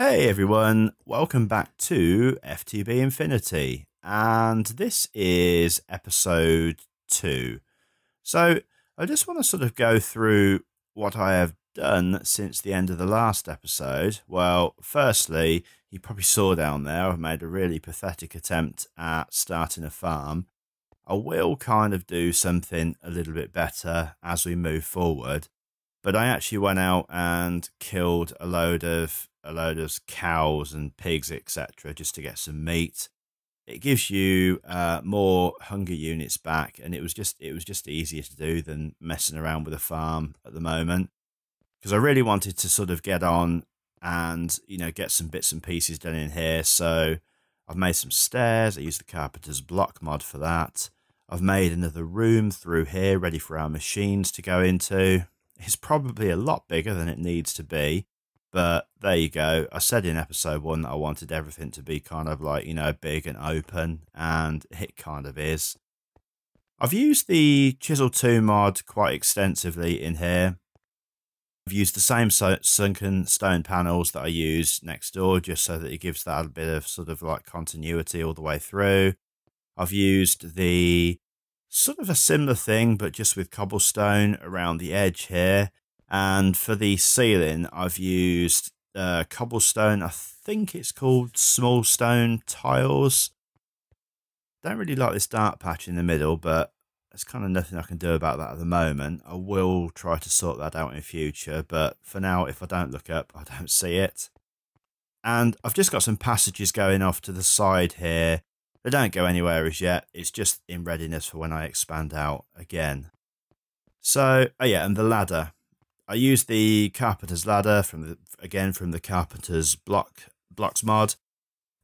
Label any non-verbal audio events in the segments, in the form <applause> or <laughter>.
Hey everyone, welcome back to FTB Infinity, and this is episode two. So, I just want to sort of go through what I have done since the end of the last episode. Well, firstly, you probably saw down there, I've made a really pathetic attempt at starting a farm. I will kind of do something a little bit better as we move forward. But I actually went out and killed a load of a load of cows and pigs, etc., just to get some meat. It gives you uh, more hunger units back, and it was just it was just easier to do than messing around with a farm at the moment. Because I really wanted to sort of get on and you know get some bits and pieces done in here. So I've made some stairs. I used the carpenter's block mod for that. I've made another room through here ready for our machines to go into. It's probably a lot bigger than it needs to be, but there you go. I said in episode one that I wanted everything to be kind of like, you know, big and open, and it kind of is. I've used the Chisel 2 mod quite extensively in here. I've used the same sunken stone panels that I used next door just so that it gives that a bit of sort of like continuity all the way through. I've used the sort of a similar thing, but just with cobblestone around the edge here. And for the ceiling, I've used uh, cobblestone. I think it's called small stone tiles. Don't really like this dark patch in the middle, but there's kind of nothing I can do about that at the moment. I will try to sort that out in future, but for now, if I don't look up, I <laughs> don't see it. And I've just got some passages going off to the side here they don't go anywhere as yet. It's just in readiness for when I expand out again. So, oh yeah, and the ladder. I use the carpenter's ladder from the again from the carpenter's block blocks mod.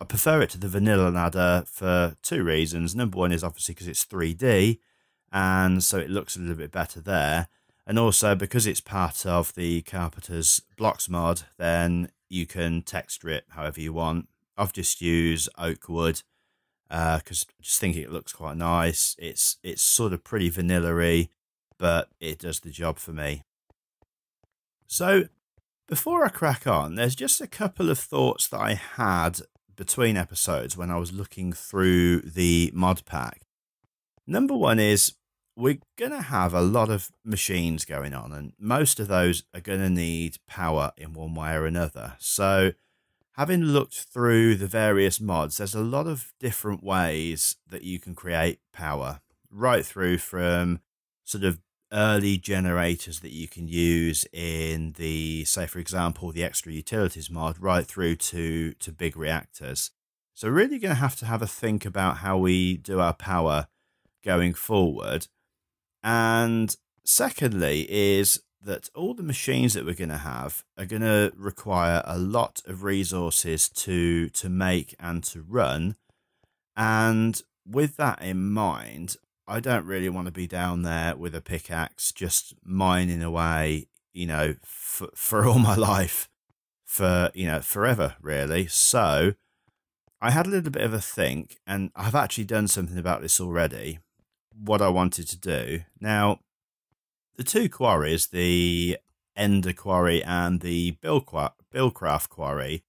I prefer it to the vanilla ladder for two reasons. Number one is obviously because it's 3D, and so it looks a little bit better there. And also because it's part of the carpenter's blocks mod, then you can texture it however you want. I've just used oak wood because uh, I just think it looks quite nice. It's it's sort of pretty vanilla but it does the job for me. So before I crack on, there's just a couple of thoughts that I had between episodes when I was looking through the mod pack. Number one is we're going to have a lot of machines going on, and most of those are going to need power in one way or another. So having looked through the various mods, there's a lot of different ways that you can create power, right through from sort of early generators that you can use in the, say, for example, the extra utilities mod, right through to, to big reactors. So, really going to have to have a think about how we do our power going forward. And secondly, is that all the machines that we're going to have are going to require a lot of resources to to make and to run and with that in mind i don't really want to be down there with a pickaxe just mining away you know for, for all my life for you know forever really. So i had a little bit of a think and i've actually done something about this already what i wanted to do. Now the two quarries, the Ender Quarry and the Bill Buildcraft Quarry,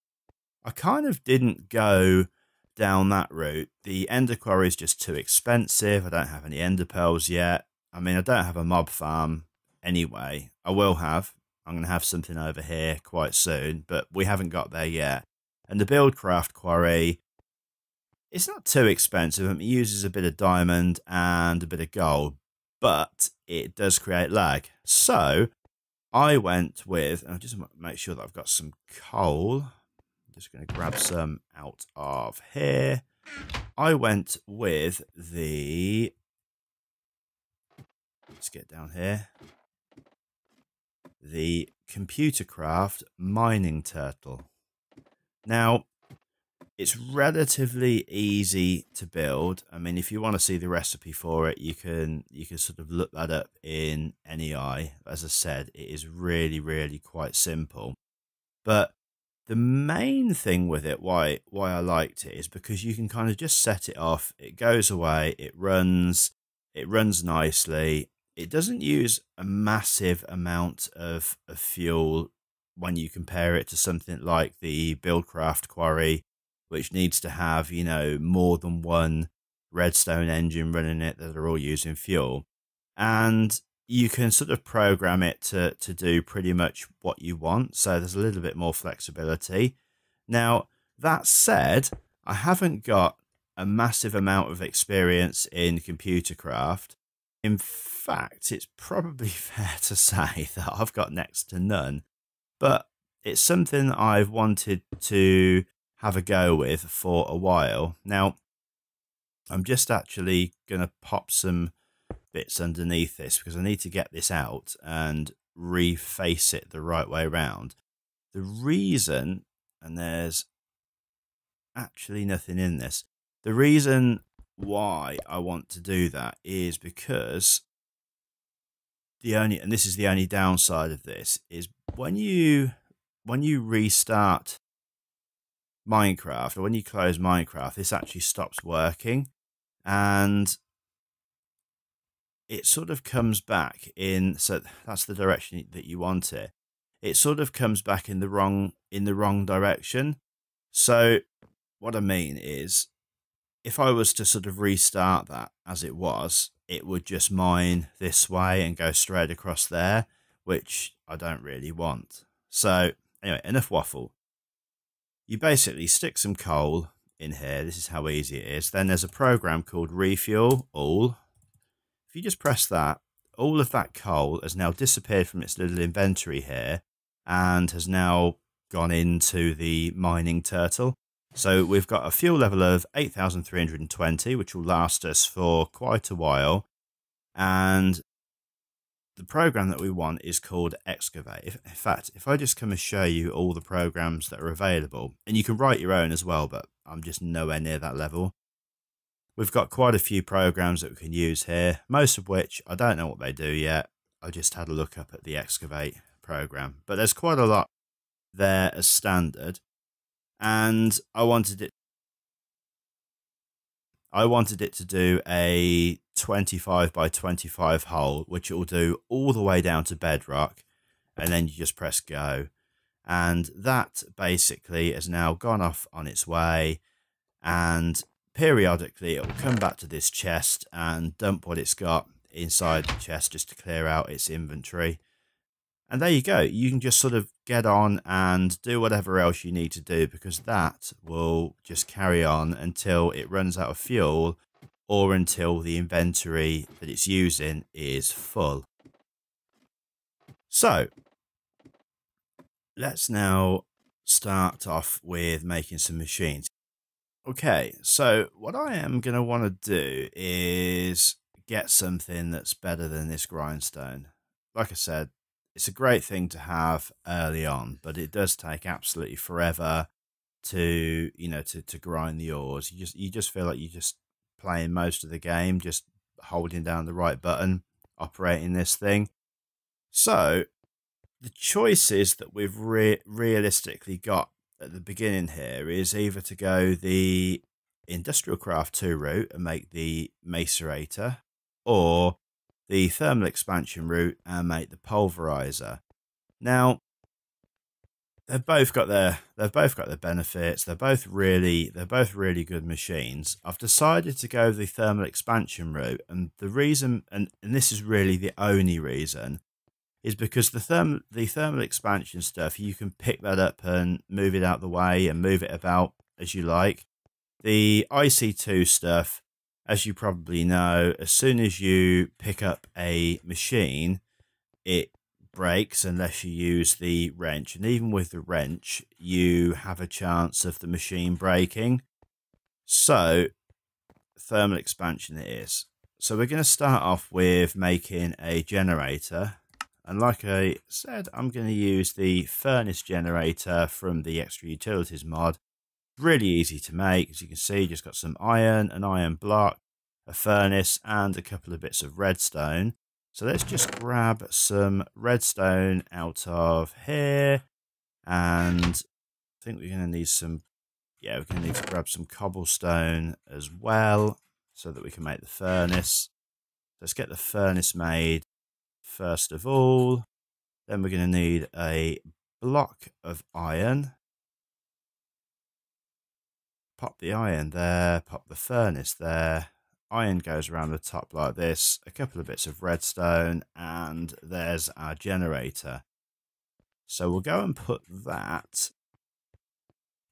I kind of didn't go down that route. The Ender Quarry is just too expensive. I don't have any Ender Pearls yet. I mean, I don't have a mob farm anyway. I will have. I'm going to have something over here quite soon, but we haven't got there yet. And the Buildcraft Quarry, it's not too expensive. It uses a bit of diamond and a bit of gold, but it does create lag. So I went with, and I'll just make sure that I've got some coal. Just going to grab some out of here. I went with the, let's get down here, the Computercraft Mining Turtle. Now, it's relatively easy to build. I mean, if you want to see the recipe for it, you can you can sort of look that up in NEI. As I said, it is really really quite simple. But the main thing with it, why why I liked it, is because you can kind of just set it off. It goes away. It runs. It runs nicely. It doesn't use a massive amount of, of fuel when you compare it to something like the Buildcraft Quarry, which needs to have, you know, more than one redstone engine running it that are all using fuel. And you can sort of program it to, to do pretty much what you want. So there's a little bit more flexibility. Now, that said, I haven't got a massive amount of experience in computer craft. In fact, it's probably <laughs> fair to say that I've got next to none, but it's something I've wanted to have a go with for a while. Now, I'm just actually going to pop some bits underneath this because I need to get this out and reface it the right way around. The reason, and there's actually nothing in this, the reason why I want to do that is because the only, and this is the only downside of this, is when you when you restart Minecraft or when you close Minecraft, this actually stops working and it sort of comes back in so that's the direction that you want it it sort of comes back in the wrong in the wrong direction so what i mean is if i was to sort of restart that as it was it would just mine this way and go straight across there which i don't really want so anyway enough waffle you basically stick some coal in here. This is how easy it is. Then there's a program called Refuel All. If you just press that, all of that coal has now disappeared from its little inventory here and has now gone into the mining turtle. So we've got a fuel level of 8,320, which will last us for quite a while. And the program that we want is called Excavate. If, in fact, if I just come and show you all the programs that are available, and you can write your own as well, but I'm just nowhere near that level. We've got quite a few programs that we can use here, most of which I don't know what they do yet. I just had a look up at the Excavate program, but there's quite a lot there as standard. And I wanted it I wanted it to do a 25 by 25 hole, which it will do all the way down to bedrock, and then you just press go. And that basically has now gone off on its way, and periodically it will come back to this chest and dump what it's got inside the chest just to clear out its inventory. And there you go. You can just sort of get on and do whatever else you need to do because that will just carry on until it runs out of fuel or until the inventory that it's using is full. So, let's now start off with making some machines. Okay, so what I am going to want to do is get something that's better than this grindstone. Like I said, it's a great thing to have early on, but it does take absolutely forever to you know to to grind the ores. You just you just feel like you're just playing most of the game, just holding down the right button, operating this thing. So the choices that we've re- realistically got at the beginning here is either to go the industrial craft 2 route and make the macerator or the thermal expansion route and make the pulverizer. Now, they've both got their they've both got their benefits. They're both really they're both really good machines. I've decided to go the thermal expansion route, and the reason and, and this is really the only reason is because the thermal the thermal expansion stuff you can pick that up and move it out the way and move it about as you like. The IC2 stuff as you probably know, as soon as you pick up a machine, it breaks unless you use the wrench. And even with the wrench, you have a chance of the machine breaking. So, thermal expansion it is. So we're going to start off with making a generator. And like I said, I'm going to use the furnace generator from the extra utilities mod really easy to make. As you can see, just got some iron, an iron block, a furnace, and a couple of bits of redstone. So let's just grab some redstone out of here. And I think we're going to need some, yeah, we're going to need to grab some cobblestone as well so that we can make the furnace. Let's get the furnace made first of all. Then we're going to need a block of iron. Pop the iron there, pop the furnace there. Iron goes around the top like this, a couple of bits of redstone, and there's our generator. So we'll go and put that,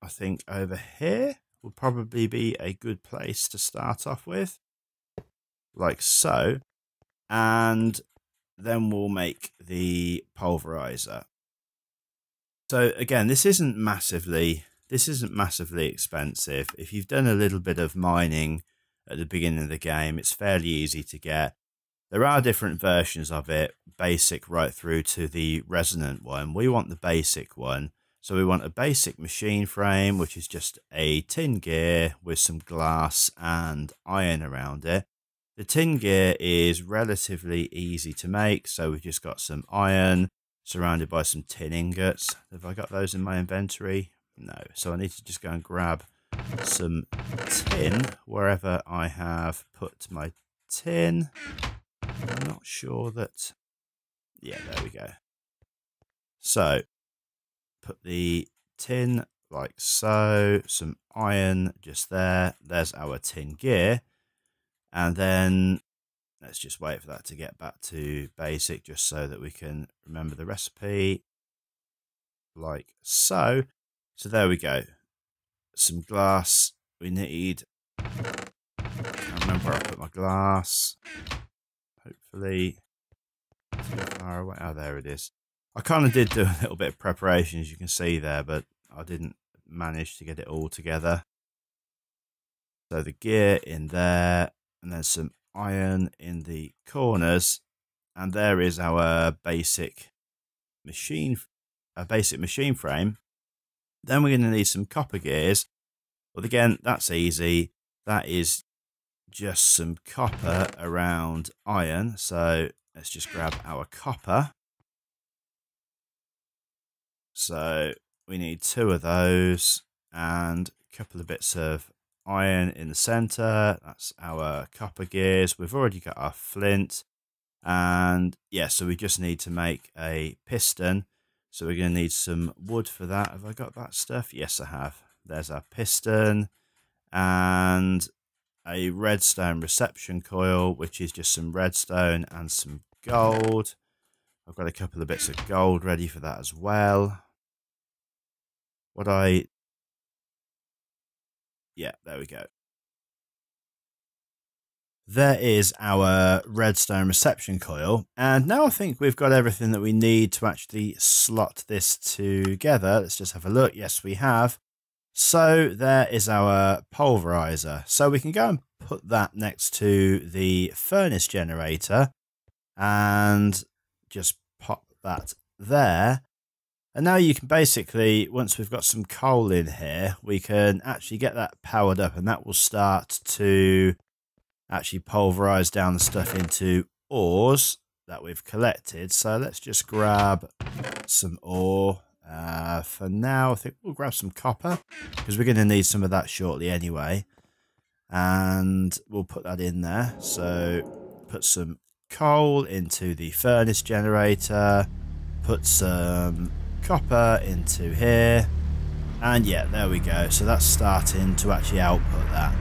I think, over here will probably be a good place to start off with, like so. And then we'll make the pulverizer. So again, this isn't massively this isn't massively expensive. If you've done a little bit of mining at the beginning of the game, it's fairly easy to get. There are different versions of it, basic right through to the resonant one. We want the basic one. So we want a basic machine frame, which is just a tin gear with some glass and iron around it. The tin gear is relatively easy to make, so we've just got some iron, surrounded by some tin ingots. Have I got those in my inventory? No. So I need to just go and grab some tin wherever I have put my tin. I'm not sure that... Yeah, there we go. So, put the tin like so, some iron just there. There's our tin gear. And then Let's just wait for that to get back to basic just so that we can remember the recipe like so. So there we go. Some glass. We need, I remember I put my glass. Hopefully far away. Oh, there it is. I kind of did do <laughs> a little bit of preparation, as you can see there, but I didn't manage to get it all together. So the gear in there, and then some iron in the corners and there is our basic machine a basic machine frame. Then we're going to need some copper gears. But again that's easy. That is just some copper around iron. So let's just grab our copper. So we need two of those and a couple of bits of iron in the center. That's our copper gears. We've already got our flint. And yeah, so we just need to make a piston. So we're going to need some wood for that. Have I got that stuff? Yes, I have. There's our piston and a redstone reception coil, which is just some redstone and some gold. I've got a couple of bits of gold ready for that as well. What I yeah, there we go. There is our redstone reception coil. And now I think we've got everything that we need to actually slot this together. Let's just have a look. Yes, we have. So there is our pulverizer. So we can go and put that next to the furnace generator and just pop that there. And now you can basically, once we've got some coal in here, we can actually get that powered up and that will start to actually pulverize down the stuff into ores that we've collected. So let's just grab some ore. Uh, for now, I think we'll grab some copper because we're going to need some of that shortly anyway. And we'll put that in there. So put some coal into the furnace generator. Put some copper into here. And yeah, there we go. So that's starting to actually output that.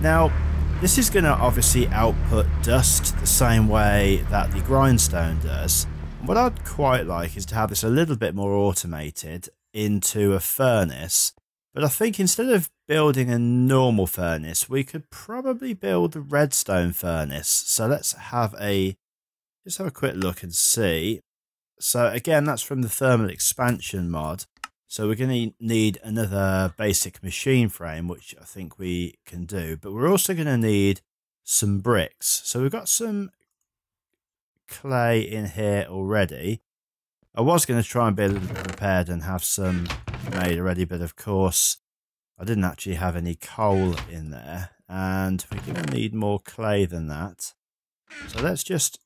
Now, this is going to obviously output dust the same way that the grindstone does. What I'd quite like is to have this a little bit more automated into a furnace. But I think instead of building a normal furnace, we could probably build the redstone furnace. So let's have a just have a quick look and see. So again, that's from the thermal expansion mod. So we're going to need another basic machine frame, which I think we can do. But we're also going to need some bricks. So we've got some clay in here already. I was going to try and be a little bit prepared and have some made already, but of course I didn't actually have any coal in there. And we're going to need more clay than that. So let's just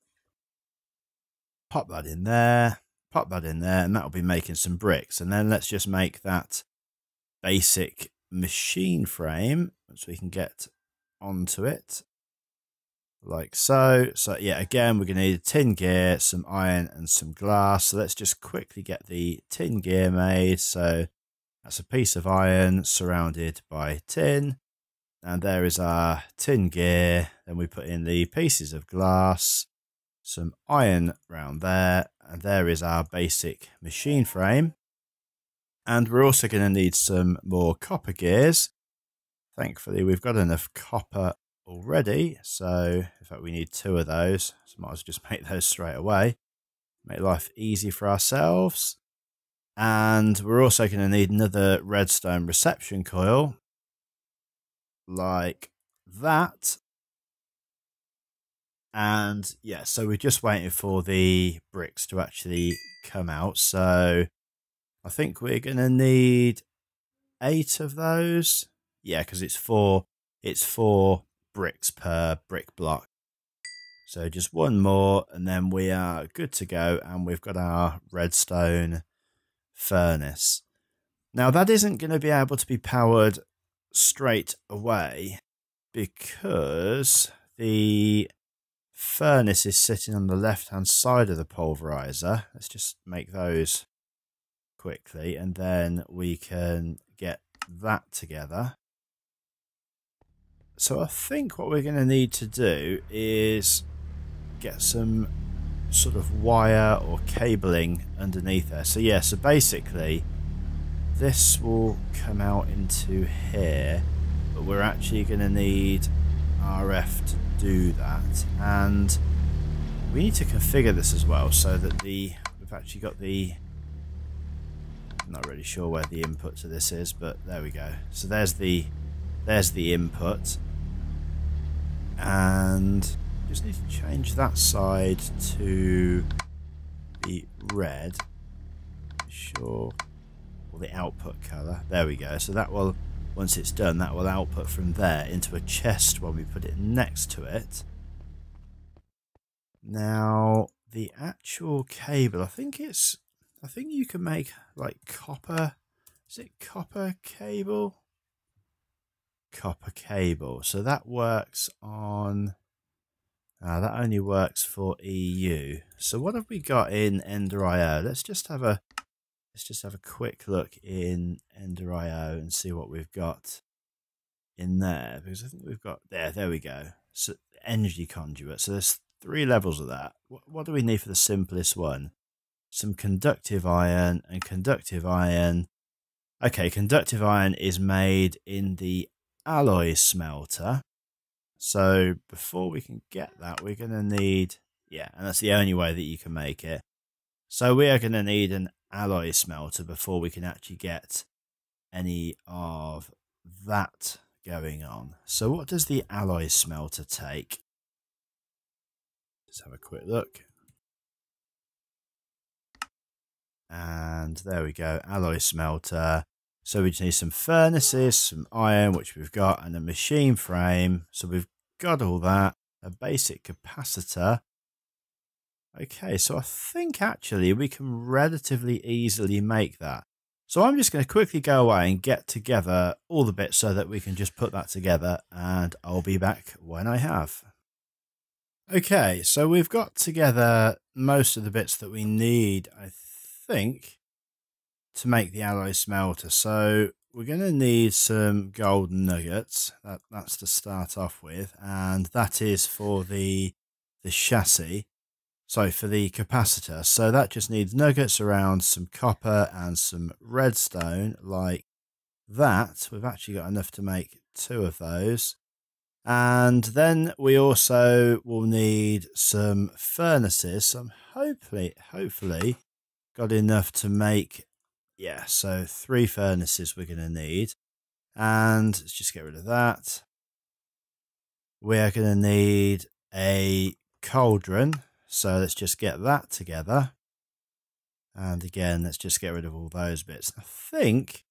pop that in there, pop that in there, and that'll be making some bricks. And then let's just make that basic machine frame so we can get onto it like so. So yeah, again, we're going to need a tin gear, some iron and some glass. So let's just quickly get the tin gear made. So that's a piece of iron surrounded by tin. And there is our tin gear. Then we put in the pieces of glass, some iron around there. And there is our basic machine frame. And we're also going to need some more copper gears. Thankfully, we've got enough copper already. So, in fact, we need two of those. So, might as well just <laughs> make those straight away. Make life easy for ourselves. And we're also going to need another redstone reception coil like that. And yeah, so we're just waiting for the bricks to actually come out. So I think we're going to need eight of those. Yeah, because it's four. It's four bricks per brick block. So just one more, and then we are good to go. And we've got our redstone furnace. Now that isn't going to be able to be powered straight away because the furnace is sitting on the left hand side of the pulverizer. Let's just make those quickly and then we can get that together. So I think what we're going to need to do is get some sort of wire or cabling underneath there. So yeah, so basically this will come out into here, but we're actually going to need RF to do that. And we need to configure this as well so that the we've actually got the I'm not really sure where the input to this is, but there we go. So there's the there's the input. And just need to change that side to be red. Sure or the output color. There we go. So that will, once it's done, that will output from there into a chest when we put it next to it. Now, the actual cable, I think it's, I think you can make like copper, is it copper cable? Copper cable. So that works on, uh, that only works for EU. So what have we got in Ender IO? Let's just have a Let's just have a quick look in Ender IO and see what we've got in there because I think we've got there. There we go. So energy conduit. So there's three levels of that. What, what do we need for the simplest one? Some conductive iron and conductive iron. Okay, conductive iron is made in the alloy smelter. So before we can get that, we're going to need, yeah, and that's the only way that you can make it. So we are going to need an alloy smelter before we can actually get any of that going on. So what does the alloy smelter take? Let's have a quick look. And there we go, alloy smelter. So we just need some furnaces, some iron, which we've got, and a machine frame. So we've got all that. A basic capacitor, Okay, so I think actually we can relatively easily make that. So I'm just going to quickly go away and get together all the bits so that we can just put that together and I'll be back when I have. Okay, so we've got together most of the bits that we need, I think, to make the alloy smelter. So we're going to need some gold nuggets. That, that's to start off with. And that is for the, the chassis sorry, for the capacitor. So that just needs nuggets around some copper and some redstone like that. We've actually got enough to make two of those. And then we also will need some furnaces. So I'm hopefully, hopefully got enough to make, yeah, so three furnaces we're going to need. And let's just get rid of that. We're going to need a cauldron so let's just get that together. And again, let's just get rid of all those bits. I think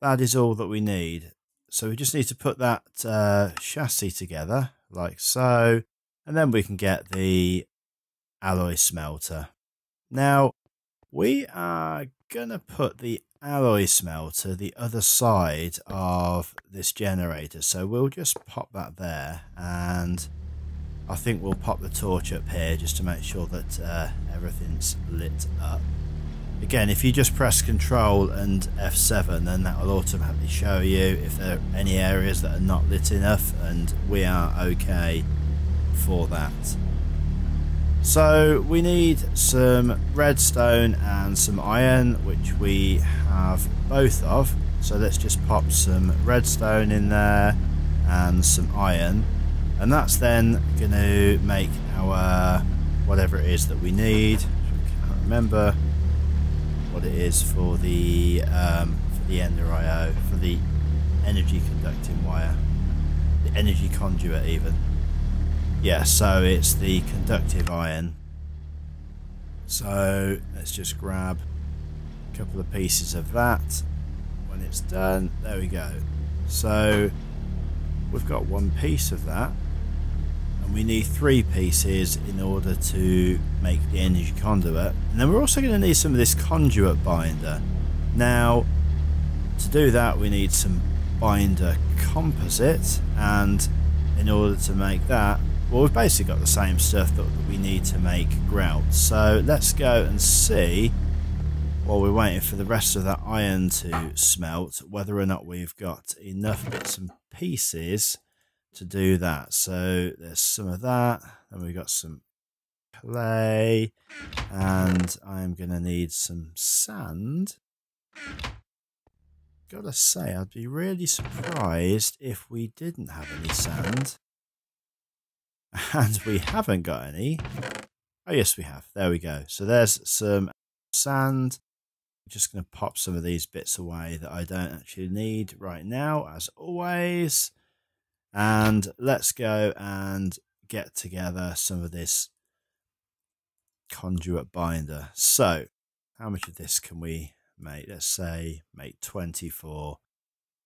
that is all that we need. So we just need to put that uh, chassis together like so. And then we can get the alloy smelter. Now, we are going to put the alloy smelter the other side of this generator. So we'll just pop that there and I think we'll pop the torch up here just to make sure that uh, everything's lit up. Again, if you just press Control and F7, then that will automatically show you if there are any areas that are not lit enough, and we are okay for that. So we need some redstone and some iron, which we have both of. So let's just pop some redstone in there and some iron. And that's then going to make our whatever it is that we need. I can't remember what it is for the um, for the Ender IO for the energy conducting wire, the energy conduit even. Yeah, so it's the conductive iron. So let's just grab a couple of pieces of that. When it's done, there we go. So we've got one piece of that and we need three pieces in order to make the energy conduit. And then we're also going to need some of this conduit binder. Now to do that we need some binder composite and in order to make that well we've basically got the same stuff that we need to make grout. So let's go and see while we're waiting for the rest of that iron to smelt whether or not we've got enough bits and pieces to do that. So there's some of that. and we've got some clay. And I'm going to need some sand. Gotta say, I'd be really surprised if we didn't have any sand. <laughs> And we haven't got any. Oh, yes, we have. There we go. So there's some sand. I'm just going to pop some of these bits away that I don't actually need right now, as always. And let's go and get together some of this conduit binder. So, how much of this can we make? Let's say make 24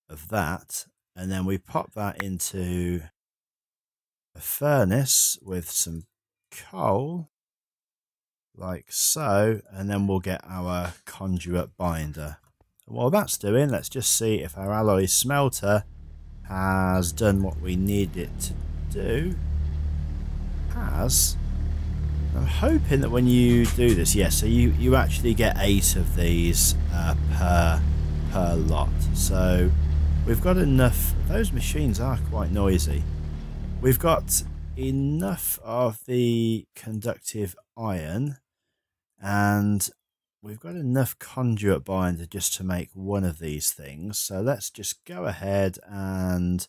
of that. And then we pop that into a furnace with some coal, like so. And then we'll get our conduit binder. And while that's doing, let's just see if our alloy smelter has done what we need it to do. Has. I'm hoping that when you do this, yes, so you, you actually get eight of these uh, per per lot. So we've got enough. Those machines are quite noisy. We've got enough of the conductive iron and we've got enough conduit binder just to make one of these things. So let's just go ahead and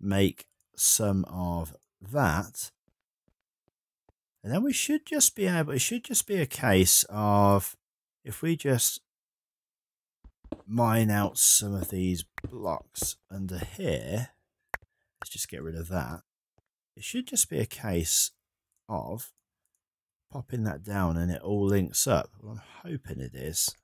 make some of that. And then we should just be able, it should just be a case of if we just mine out some of these blocks under here, let's just get rid of that. It should just be a case of popping that down and it all links up. Well, I'm hoping it is.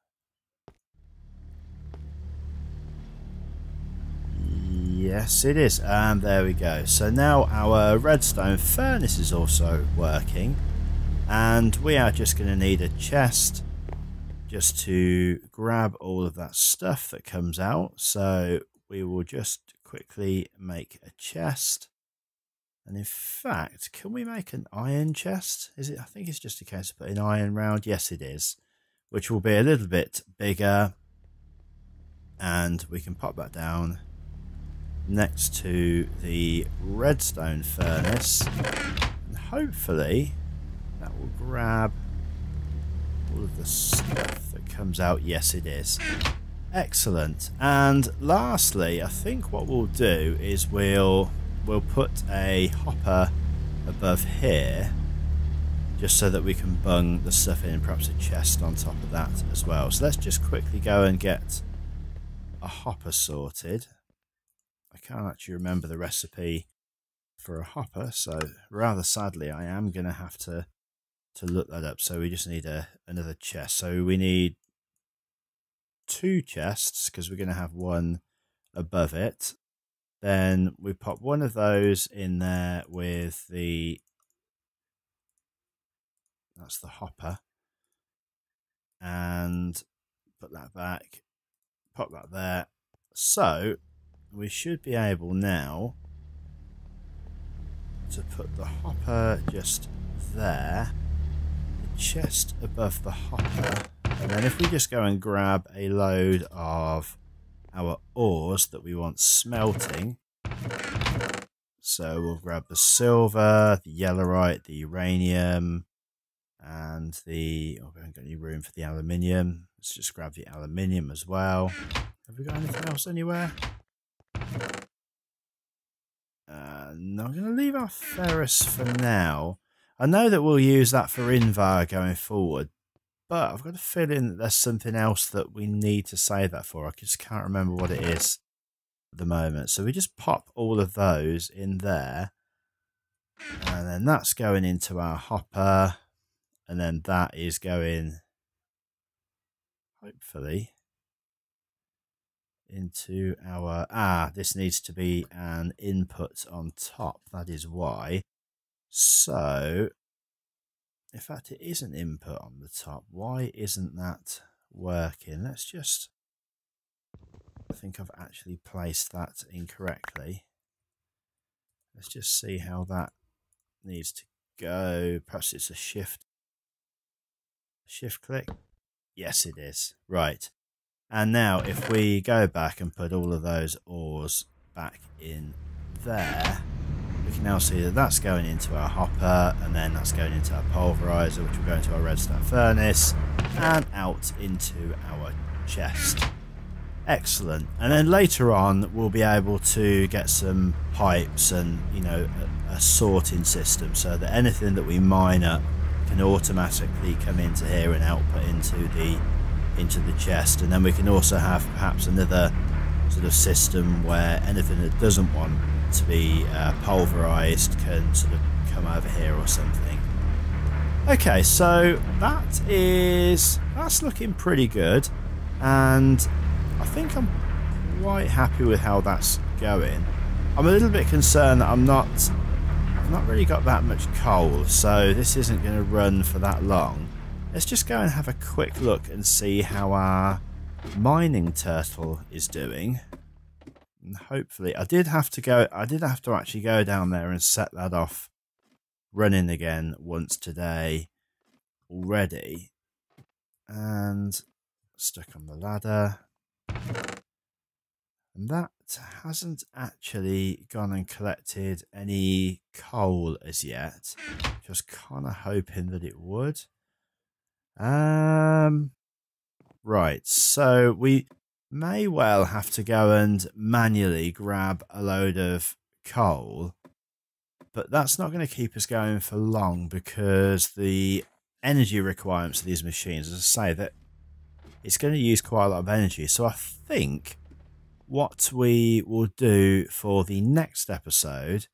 Yes, it is. And there we go. So now our redstone furnace is also working. And we are just going to need a chest just to grab all of that stuff that comes out. So we will just quickly make a chest. And in fact, can we make an iron chest? Is it? I think it's just a case of putting iron round. Yes, it is. Which will be a little bit bigger. And we can pop that down next to the redstone furnace. And hopefully that will grab all of the stuff that comes out. Yes, it is. Excellent. And lastly, I think what we'll do is we'll we'll put a hopper above here just so that we can bung the stuff in perhaps a chest on top of that as well. So let's just quickly go and get a hopper sorted. I can't actually remember the recipe for a hopper, so rather sadly I am going to have to to look that up. So we just need a another chest. So we need two chests because we're going to have one above it then we pop one of those in there with the that's the hopper. And put that back. Pop that there. So we should be able now to put the hopper just there, the chest above the hopper, and then if we just go and grab a load of our ores that we want smelting, so we'll grab the silver, the yellorite, the uranium, and the... Oh, we haven't got any room for the aluminium. Let's just grab the aluminium as well. Have we got anything else anywhere? Uh, no, I'm going to leave our ferrous for now. I know that we'll use that for Invar going forward, but I've got a feeling that there's something else that we need to save that for. I just can't remember what it is at the moment. So we just pop all of those in there. And then that's going into our hopper. And then that is going, hopefully, into our... Ah, this needs to be an input on top. That is why. So, in fact, it is an input on the top. Why isn't that working? Let's just I think I've actually placed that incorrectly. Let's just see how that needs to go. Perhaps it's a shift. Shift click. Yes, it is. Right. And now if we go back and put all of those ores back in there, we can now see that that's going into our hopper and then that's going into our pulverizer, which will go into our redstone furnace and out into our chest. Excellent. And then later on, we'll be able to get some pipes and, you know, a, a, sorting system so that anything that we mine up can automatically come into here and output into the into the chest. And then we can also have perhaps another sort of system where anything that doesn't want to be uh, pulverized can sort of come over here or something. Okay, so that is that's looking pretty good. And I think I'm quite happy with how that's going. I'm a little bit concerned that I'm not I've not really got that much coal, so this isn't going to run for that long. Let's just go and have a quick look and see how our mining turtle is doing. And hopefully, I did have to go, I did have to actually go down there and set that off running again once today already. And stuck on the ladder. And that hasn't actually gone and collected any coal as yet. Just kind of hoping that it would. Um, right, so we may well have to go and manually grab a load of coal. But that's not going to keep us going for long because the energy requirements of these machines, as I say, that it's going to use quite a lot of energy. So I think what we will do for the next episode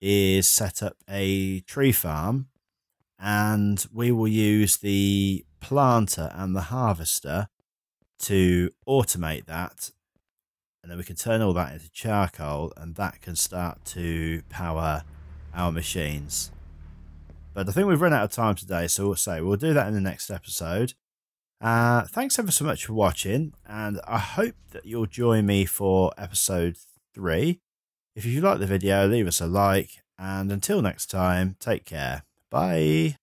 is set up a tree farm and we will use the planter and the harvester to automate that and then we can turn all that into charcoal and that can start to power our machines but I think we've run out of time today so we'll say we'll do that in the next episode uh, thanks ever so much for watching, and I hope that you'll join me for episode three. If you like the video, leave us a like, and until next time, take care. Bye.